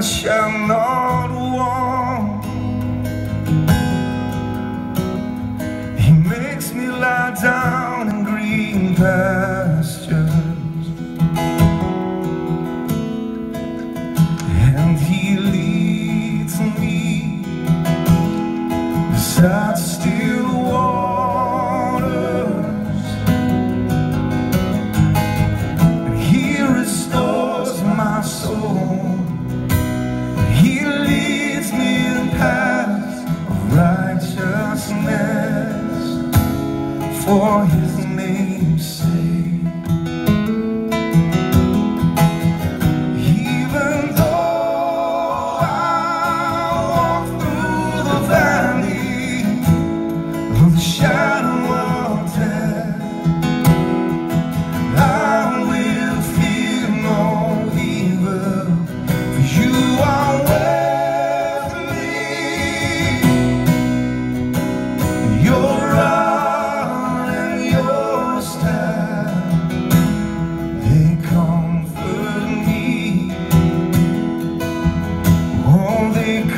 I shall not want. He makes me lie down in green pastures. for his name's sake.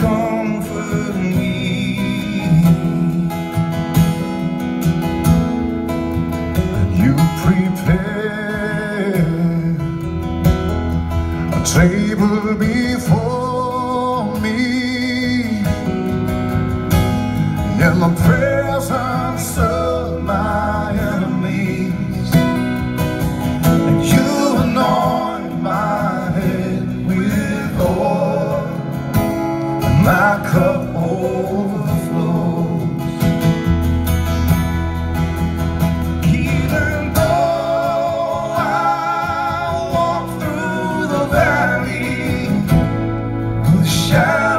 comfort me You prepare a table before me And my pray. my cup overflows. Even though I walk through the valley the.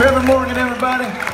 Trevor Morgan, everybody.